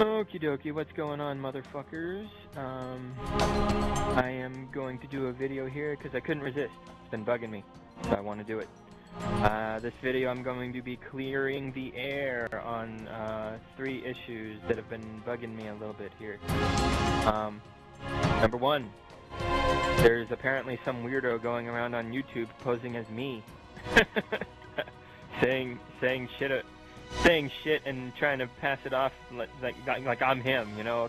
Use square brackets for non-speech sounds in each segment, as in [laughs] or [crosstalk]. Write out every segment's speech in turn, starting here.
Okie dokie, what's going on, motherfuckers? Um, I am going to do a video here because I couldn't resist. It's been bugging me, so I want to do it. Uh, this video I'm going to be clearing the air on uh, three issues that have been bugging me a little bit here. Um, number one, there's apparently some weirdo going around on YouTube posing as me, [laughs] saying saying shit saying shit and trying to pass it off like like, like I'm him, you know,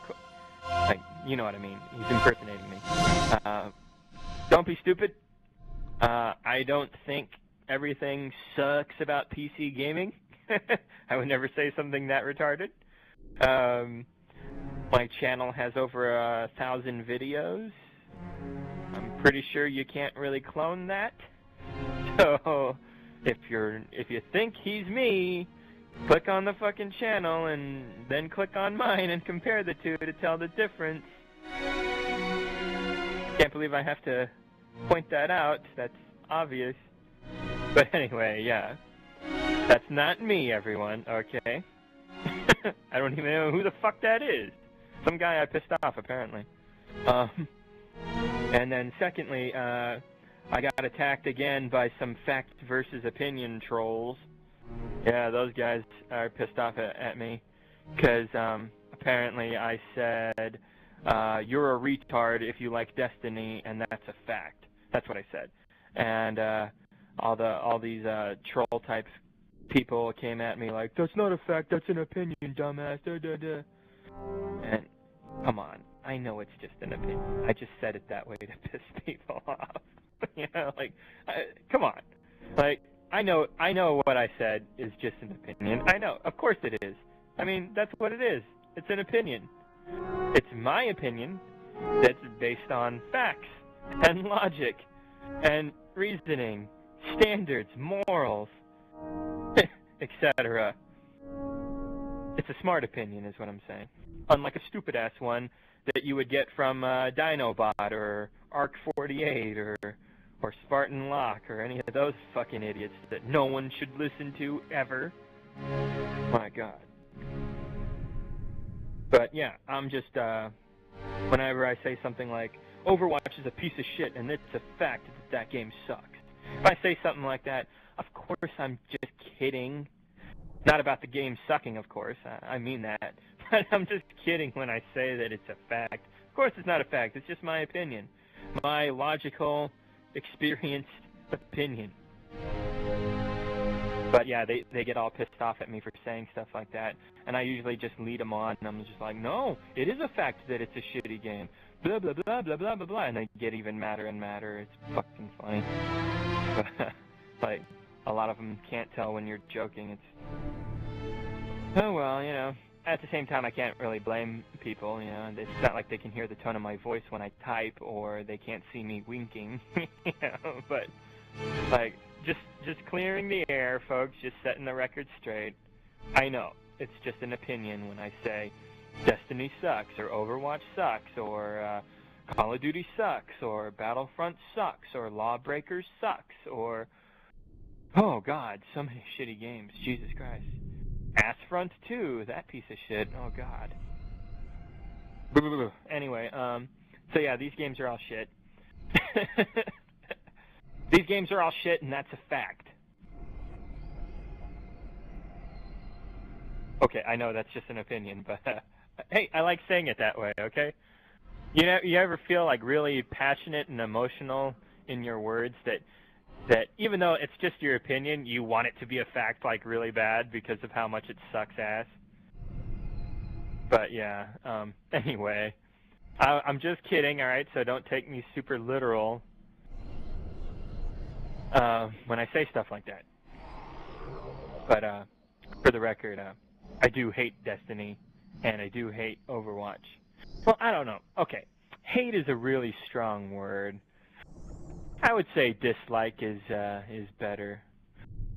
like you know what I mean. He's impersonating me. Uh, don't be stupid. Uh, I don't think everything sucks about PC gaming. [laughs] I would never say something that retarded. Um, my channel has over a thousand videos. I'm pretty sure you can't really clone that. [laughs] So if you're if you think he's me, click on the fucking channel and then click on mine and compare the two to tell the difference. Can't believe I have to point that out. That's obvious. But anyway, yeah. That's not me, everyone, okay? [laughs] I don't even know who the fuck that is. Some guy I pissed off, apparently. Um, and then secondly, uh, I got attacked again by some fact versus opinion trolls. Yeah, those guys are pissed off at, at me because um, apparently I said uh, you're a retard if you like Destiny, and that's a fact. That's what I said. And uh, all the all these uh, troll type people came at me like, "That's not a fact. That's an opinion, dumbass." Da, da, da. And come on, I know it's just an opinion. I just said it that way to [laughs] piss people off. [laughs] you know, like, I, come on, like I know, I know what I said is just an opinion. I know, of course it is. I mean, that's what it is. It's an opinion. It's my opinion that's based on facts and logic and reasoning, standards, morals, [laughs] etc. It's a smart opinion, is what I'm saying. Unlike a stupid ass one that you would get from uh, Dinobot or Arc 48 or or Spartan Locke or any of those fucking idiots that no one should listen to ever. My god. But yeah, I'm just, uh, whenever I say something like, Overwatch is a piece of shit and it's a fact that that game sucks. If I say something like that, of course I'm just kidding. Not about the game sucking, of course. I, I mean that. [laughs] But I'm just kidding when I say that it's a fact. Of course it's not a fact. It's just my opinion. My logical, experienced opinion. But yeah, they they get all pissed off at me for saying stuff like that, and I usually just lead them on, and I'm just like, no, it is a fact that it's a shitty game. Blah blah blah blah blah blah blah, and they get even madder and madder. It's fucking funny. [laughs] Like a lot of them can't tell when you're joking. It's oh well, you know at the same time, I can't really blame people. You know, it's not like they can hear the tone of my voice when I type, or they can't see me winking. [laughs] you know, but like just just clearing the air, folks. Just setting the record straight. I know it's just an opinion when I say Destiny sucks, or Overwatch sucks, or uh, Call of Duty sucks, or Battlefront sucks, or Lawbreakers sucks, or oh God, so many shitty games. Jesus Christ. Assfront 2, that piece of shit. Oh god. Anyway, um, so yeah, these games are all shit. [laughs] these games are all shit, and that's a fact. Okay, I know that's just an opinion, but uh, [laughs] hey, I like saying it that way. Okay, you know, you ever feel like really passionate and emotional in your words that that even though it's just your opinion, you want it to be a fact like really bad because of how much it sucks ass. But yeah, um, [laughs] anyway, I, I'm just kidding, all right? So don't take me super literal uh, when I say stuff like that. But uh, for the record, uh, I do hate Destiny, and I do hate Overwatch. Well, I don't know. Okay, hate is a really strong word. I would say dislike is uh, is better.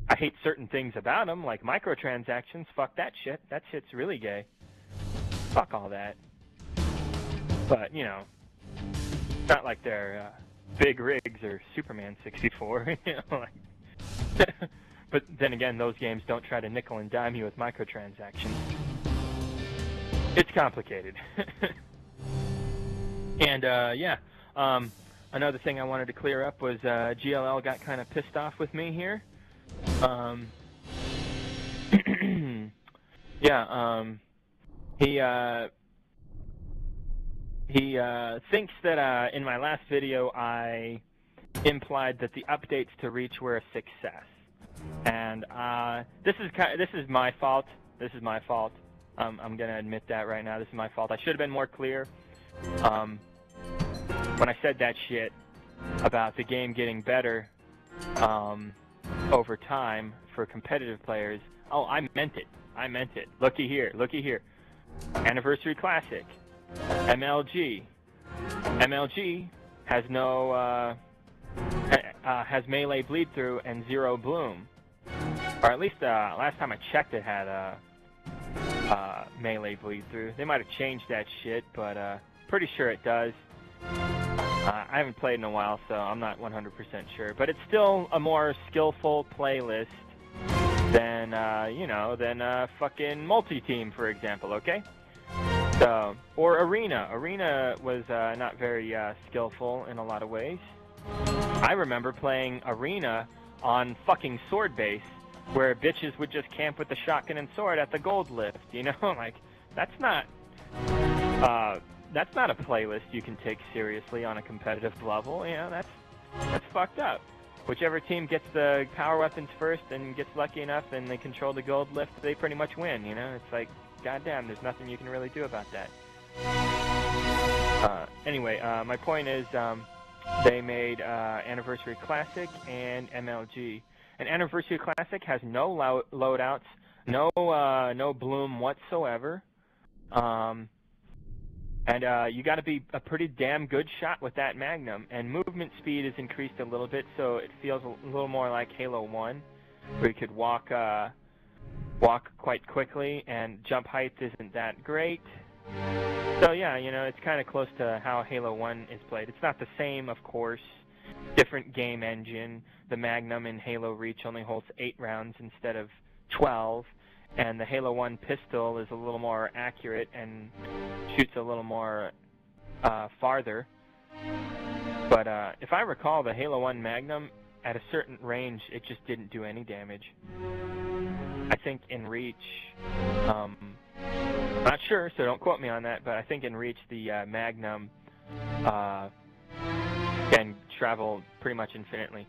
I hate certain things about them, like microtransactions. Fuck that shit. That shit's really gay. Fuck all that. But you know, it's not like they're uh, big rigs or Superman 64. [laughs] you know, like. [laughs] but then again, those games don't try to nickel and dime you with microtransactions. it's complicated. [laughs] and uh, yeah, um, another thing I wanted to clear up was uh, GLL got kind of pissed off with me here. Um, [clears throat] yeah, um, he uh, he uh, thinks that uh, in my last video I implied that the updates to Reach were a success, and uh, this is kind of, this is my fault. This is my fault. Um, I'm gonna admit that right now. This is my fault. I should have been more clear um, when I said that shit about the game getting better um, over time for competitive players. Oh, I meant it. I meant it. Looky here. Looky here. Anniversary Classic. MLG. MLG has no uh, uh, has melee bleed through and zero bloom, or at least uh, last time I checked, it had a uh, uh, melee bleed through. They might have changed that shit, but uh, pretty sure it does. Uh, I haven't played in a while, so I'm not 100% sure. But it's still a more skillful playlist than, uh, you know, than uh, fucking multi-team, for example, okay? So, or Arena. Arena was uh, not very uh, skillful in a lot of ways. I remember playing Arena on fucking sword base, where bitches would just camp with the shotgun and sword at the gold lift. You know, [laughs] like that's not uh, that's not a playlist you can take seriously on a competitive level. You know, that's that's fucked up. Whichever team gets the power weapons first and gets lucky enough and they control the gold lift, they pretty much win. You know, it's like goddamn, there's nothing you can really do about that. Uh, anyway, uh, my point is, um, they made uh, Anniversary Classic and MLG. An Anniversary Classic has no lo loadouts, no uh, no bloom whatsoever, um, and uh, you got to be a pretty damn good shot with that Magnum. And movement speed is increased a little bit, so it feels a little more like Halo 1, where you could walk uh, walk quite quickly, and jump height isn't that great. So yeah, you know, it's kind of close to how Halo 1 is played. It's not the same, of course. Different game engine. The Magnum in Halo Reach only holds 8 rounds instead of 12, and the Halo 1 pistol is a little more accurate and shoots a little more uh, farther. But uh, if I recall, the Halo 1 Magnum, at a certain range, it just didn't do any damage. I think in Reach, um, not sure, so don't quote me on that, but I think in Reach the uh, Magnum uh, can travel pretty much infinitely.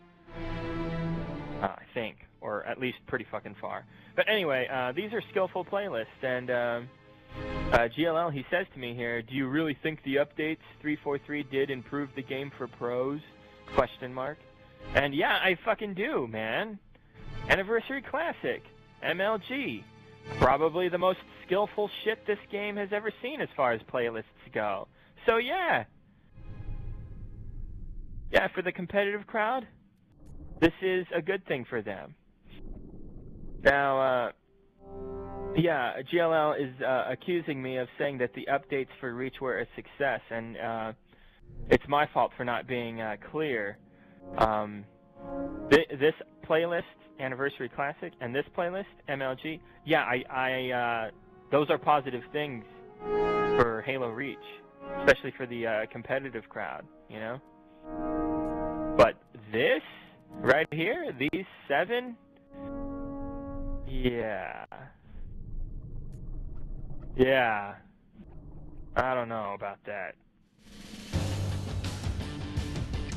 Uh, I think, or at least pretty fucking far. But anyway, uh, these are skillful playlists, and um, uh, GLL, he says to me here, do you really think the updates 343 did improve the game for pros? Question mark. And yeah, I fucking do, man. Anniversary Classic, MLG, probably the most skillful shit this game has ever seen as far as playlists go. So yeah. Yeah, for the competitive crowd, this is a good thing for them. Now, uh, yeah, GLL is uh, accusing me of saying that the updates for Reach were a success, and uh, it's my fault for not being uh, clear. Um, th this playlist Anniversary Classic and this playlist, MLG, yeah, I, I uh, those are positive things for Halo Reach, especially for the uh, competitive crowd, you know. But this right here, these seven, yeah, yeah, I don't know about that.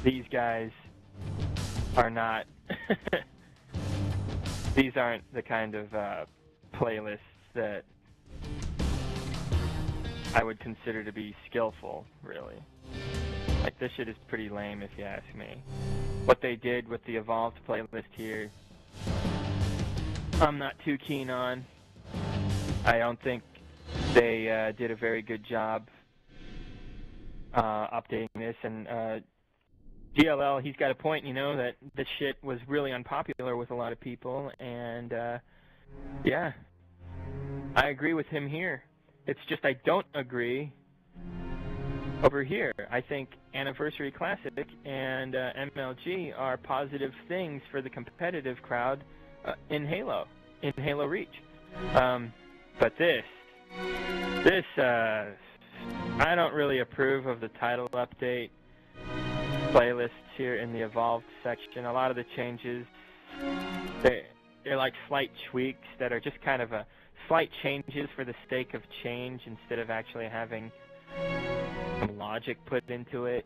These guys are not [laughs] these aren't the kind of uh, playlists that I would consider to be skillful, really. Like, this shit is pretty lame, if you ask me. What they did with the Evolved playlist here, I'm not too keen on. I don't think they uh, did a very good job uh, updating this, and uh, GLL, he's got a point, you know, that this shit was really unpopular with a lot of people, and uh, yeah, I agree with him here. It's just I don't agree over here. I think Anniversary Classic and uh, MLG are positive things for the competitive crowd uh, in Halo, in Halo Reach. Um, but this, This, uh, I don't really approve of the title update playlists here in the Evolved section. A lot of the changes, they're, they're like slight tweaks that are just kind of a slight changes for the sake of change instead of actually having some logic put into it.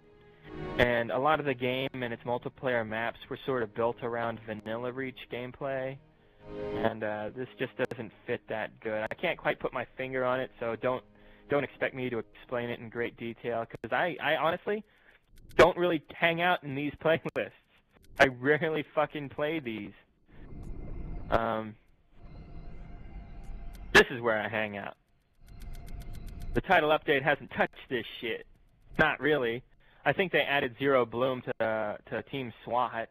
And a lot of the game and its multiplayer maps were sort of built around vanilla Reach gameplay. And uh, this just doesn't fit that good. I can't quite put my finger on it, so don't don't expect me to explain it in great detail because I, I honestly don't really hang out in these [laughs] playlists. I rarely fucking play these. Um, this is where I hang out. The title update hasn't touched this shit. Not really. I think they added Zero Bloom to uh, to Team SWAT,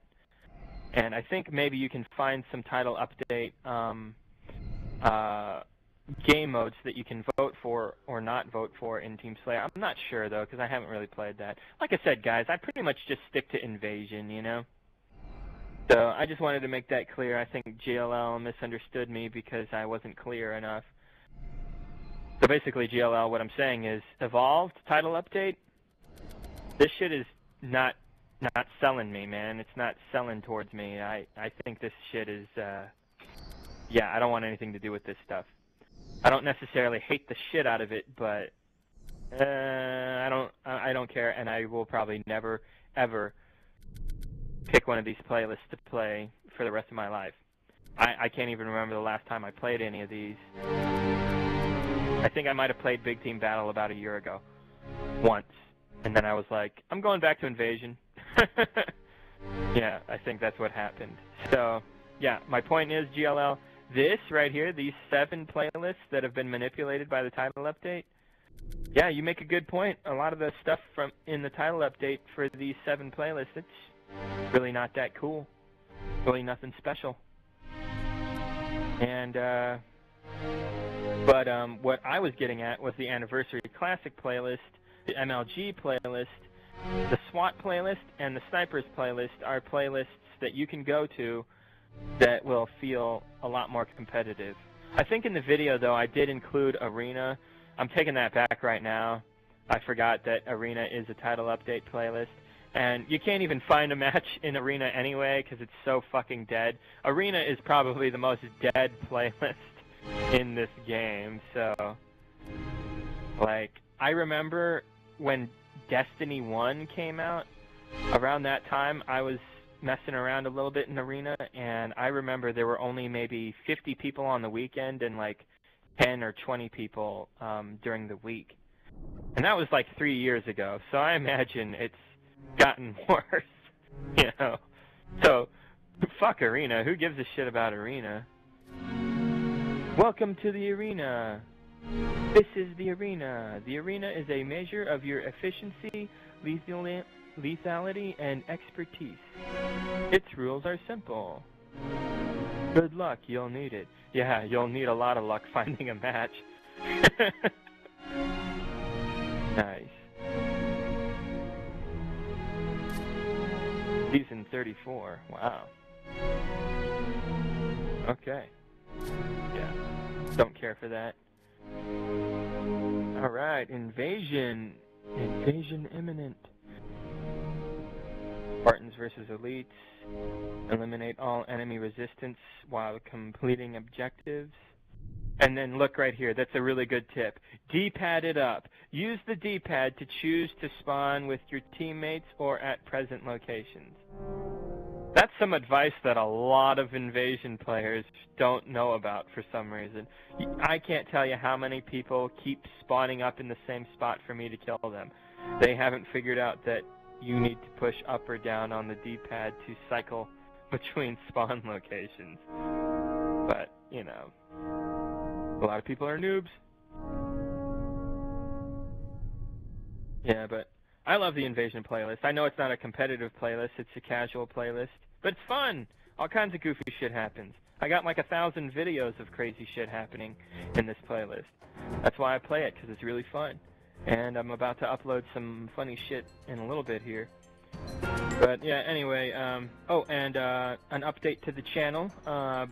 and I think maybe you can find some title update um, uh, game modes that you can vote for or not vote for in Team Slayer. I'm not sure though because I haven't really played that. Like I said, guys, I pretty much just stick to Invasion, you know. So I just wanted to make that clear. I think GLL misunderstood me because I wasn't clear enough. So basically, GLL, what I'm saying is, evolved title update. This shit is not not selling me, man. It's not selling towards me. I I think this shit is, uh, yeah. I don't want anything to do with this stuff. I don't necessarily hate the shit out of it, but uh, I don't I don't care, and I will probably never ever pick one of these playlists to play for the rest of my life. I, I can't even remember the last time I played any of these. I think I might have played Big Team Battle about a year ago. Once. And then I was like, I'm going back to Invasion. [laughs] yeah, I think that's what happened. So, yeah, my point is, GLL, this right here, these seven playlists that have been manipulated by the title update, yeah, you make a good point. A lot of the stuff from in the title update for these seven playlists, it's really not that cool. Really nothing special. And, uh, but um, what I was getting at was the Anniversary Classic playlist, the MLG playlist, the SWAT playlist, and the Snipers playlist are playlists that you can go to that will feel a lot more competitive. I think in the video, though, I did include Arena. I'm taking that back right now. I forgot that Arena is a title update playlist. And you can't even find a match [laughs] in Arena anyway because it's so fucking dead. Arena is probably the most dead [laughs] playlist in this game. So, like, I remember when Destiny 1 came out, around that time I was messing around a little bit in Arena, and I remember there were only maybe 50 people on the weekend and like 10 or 20 people um, during the week. And that was like three years ago, so I imagine it's gotten [laughs] worse, you know. So, fuck Arena. Who gives a shit about Arena? Welcome to the arena. This is the arena. The arena is a measure of your efficiency, lethality, and expertise. Its rules are simple. Good luck, you'll need it. Yeah, you'll need a lot of luck [laughs] finding a match. [laughs] nice. Season 34. Wow. Okay. Yeah. Don't care for that. Alright, invasion. Invasion imminent. Spartans versus elites. Eliminate all enemy resistance while completing objectives. And then look right here, that's a really good tip. D-pad it up. Use the D-pad to choose to spawn with your teammates or at present locations. That's some advice that a lot of Invasion players don't know about for some reason. I can't tell you how many people keep spawning up in the same spot for me to kill them. They haven't figured out that you need to push up or down on the D-pad to cycle [laughs] between spawn [laughs] locations. But, you know, a lot of people are noobs. Yeah, but I love the Invasion playlist. I know it's not a competitive playlist, it's a casual playlist, but it's fun. All kinds of goofy shit happens. I got like a thousand videos of crazy shit happening in this playlist. That's why I play it, because it's really fun. And I'm about to upload some funny shit in a little bit here. But yeah, anyway, um, oh, and uh, an update to the channel. Uh,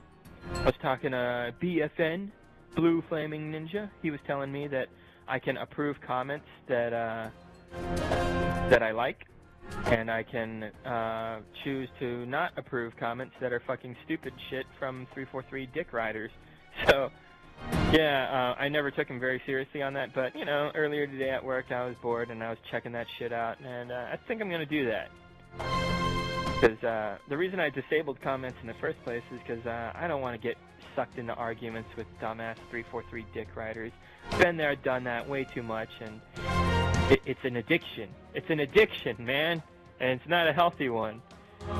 I was talking to BFN, Blue Flaming Ninja. He was telling me that I can approve comments that uh, that I like, and I can uh, choose to not approve comments that are fucking stupid shit from 343 Dick Riders. [laughs] So, yeah, uh, I never took him very seriously on that, but, you know, earlier today at work I was bored and I was checking that shit out, and uh, I think I'm going to do that. Because uh, the reason I disabled comments in the first place is because uh, I don't want to get sucked into arguments with dumbass 343 Dick Riders. Been there, done that way too much, and it, it's an addiction. It's an addiction, man, and it's not a healthy one.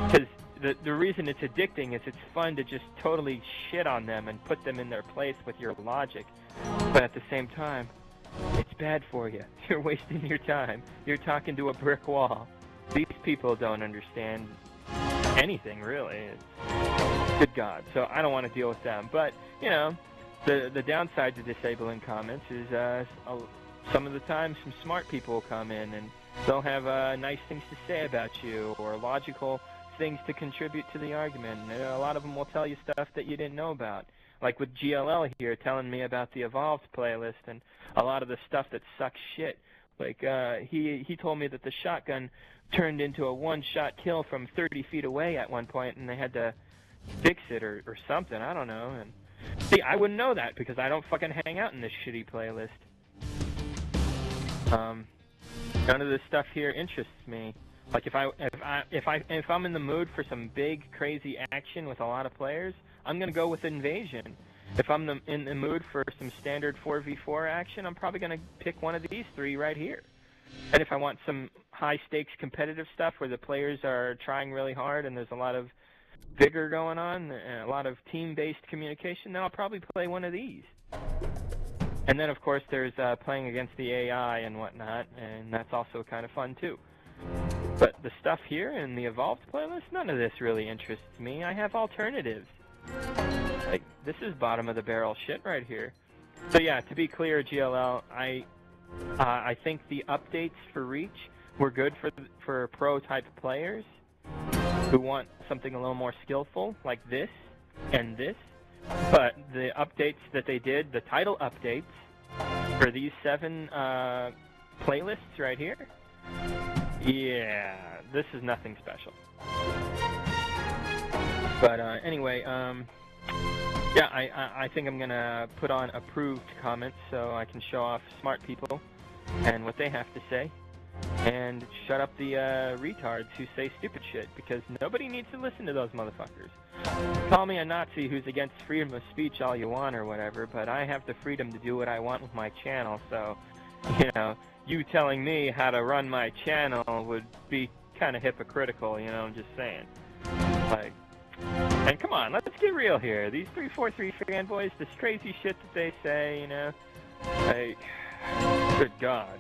Because the the reason it's addicting is it's fun to just totally shit on them and put them in their place with your logic, but at the same time, it's bad for you. [laughs] You're wasting your time. You're talking to a brick wall. These people don't understand anything really. It's, good God. So I don't want to deal with them. But you know, the the downside to disabling comments is uh, some of the time some smart people will come in and they'll have uh, nice things to say about you or logical things to contribute to the argument. And a lot of them will tell you stuff that you didn't know about. Like with GLL here telling me about the Evolved playlist and a lot of the stuff that sucks shit. Like uh, he he told me that the shotgun turned into a one-shot kill from 30 feet away at one point, and they had to fix it or, or something. I don't know. And see, I wouldn't know that because I don't fucking hang out in this shitty playlist. Um, none of this stuff here interests me. Like if I if I if I if I'm in the mood for some big crazy action with a lot of players, I'm gonna go with Invasion. If I'm the, in the mood for some standard 4v4 action, I'm probably gonna pick one of these three right here. And if I want some high stakes competitive stuff where the players are trying really hard and there's a lot of vigor going on, and a lot of team based communication, then I'll probably play one of these. And then, of course, there's uh, playing against the AI and whatnot, and that's also kind of fun too. But the stuff here in the Evolved playlist, none of this really interests me. I have alternatives. Like, this is bottom of the barrel shit right here. So yeah, to be clear, GLL, I uh, I think the updates for Reach were good for for pro type players who want something a little more skillful, like this and this. But the updates that they did, the title updates for these seven uh, playlists right here, yeah, this is nothing special. But uh, anyway, um, yeah, I, I, I think I'm going to put on approved comments so I can show off smart people and what they have to say. And shut up the uh, retards who say stupid shit because nobody needs to listen to those motherfuckers. Call me a Nazi who's against freedom of speech all you want or whatever, but I have the freedom to do what I want with my channel, so, you know, you telling me how to run my channel would be kind of hypocritical, you know, I'm just saying. Like, and come on, let's get real here. These 343 fanboys, this crazy shit that they say, you know, like, [sighs] good God.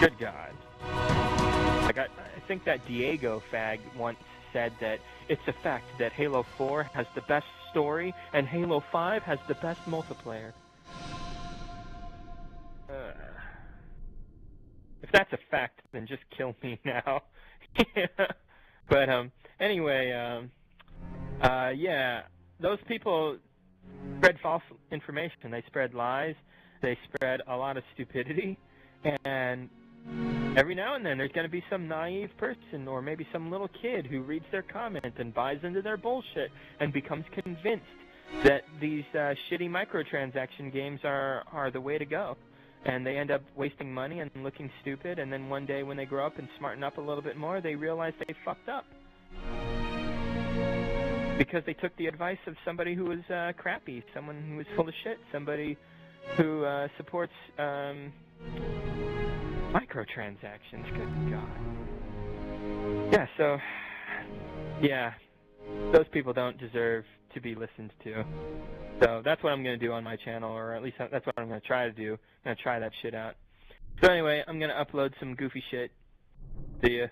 Good God. I, I think that Diego fag once said that it's a fact that Halo 4 has the best story and Halo 5 has the best multiplayer. Uh, if that's a fact, then just kill me [laughs] now. [laughs] but um, anyway, um, uh, yeah, those people spread false information. They spread lies. They spread a lot of stupidity, and every now and then there's going to be some naive person or maybe some little kid who reads their comment and buys into their bullshit and becomes convinced that these uh, shitty microtransaction games are are the way to go. And they end up wasting money and looking stupid and then one day when they grow up and smarten up a little bit more they realize they fucked up. Because they took the advice of somebody who was uh, crappy someone who was full of shit somebody who uh, supports um, microtransactions good god yeah so yeah those people don't deserve to be listened to so that's what I'm going to do on my channel, or at least that's what I'm going to try to do. I'm going to try that shit out. So anyway, I'm going to upload some goofy shit. See ya.